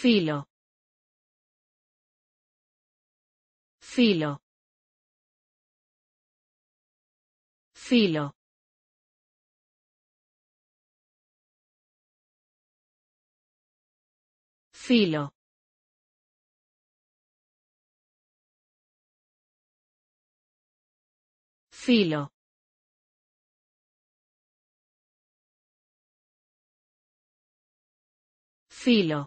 Filo. Filo. Filo. Filo. Filo. Filo.